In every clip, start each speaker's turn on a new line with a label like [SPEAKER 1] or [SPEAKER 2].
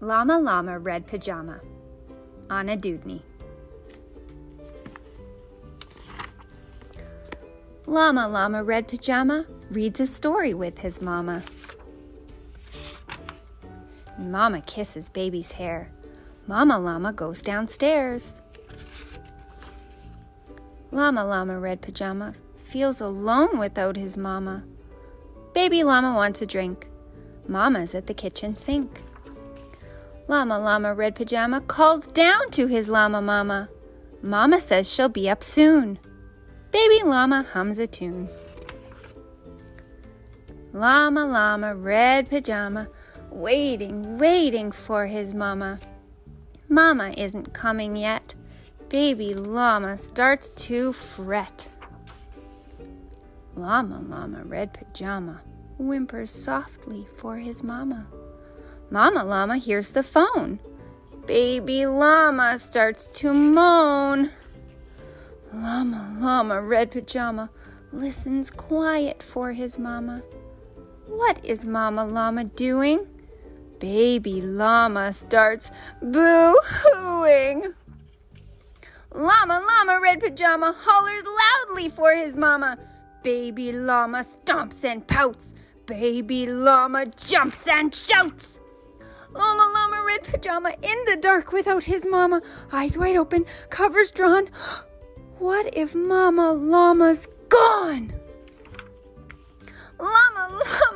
[SPEAKER 1] Llama Llama Red Pajama. Anna Dewdney. Llama Llama Red Pajama reads a story with his mama. Mama kisses baby's hair. Mama Llama goes downstairs. Llama Llama Red Pajama feels alone without his mama. Baby Llama wants a drink. Mama's at the kitchen sink. Llama Llama Red Pajama calls down to his llama mama. Mama says she'll be up soon. Baby llama hums a tune. Llama Llama Red Pajama, waiting, waiting for his mama. Mama isn't coming yet. Baby llama starts to fret. Llama Llama Red Pajama whimpers softly for his mama. Mama Llama hears the phone. Baby llama starts to moan. Llama Llama Red Pajama listens quiet for his mama. What is Mama Llama doing? Baby llama starts boo hooing. Llama Llama Red Pajama hollers loudly for his mama. Baby llama stomps and pouts. Baby llama jumps and shouts. Llama Llama Red Pajama in the dark without his mama, eyes wide open, covers drawn. What if Mama Llama's gone?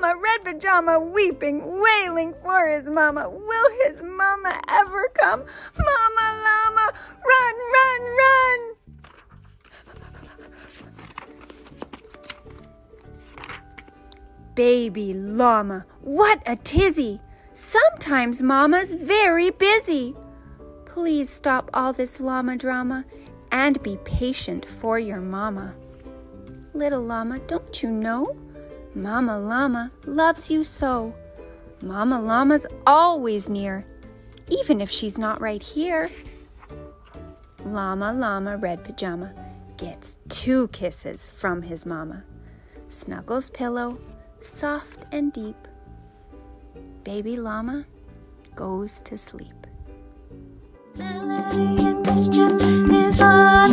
[SPEAKER 1] Llama Red Pajama weeping, wailing for his mama. Will his mama ever come? Mama Llama, run, run, run! Baby llama, what a tizzy! Sometimes Mama's very busy. Please stop all this llama drama and be patient for your mama. Little llama, don't you know? Mama llama loves you so. Mama llama's always near, even if she's not right here. Llama Llama Red Pajama gets two kisses from his mama. Snuggles pillow, soft and deep. Baby llama goes to sleep.
[SPEAKER 2] Melody and mischief is on.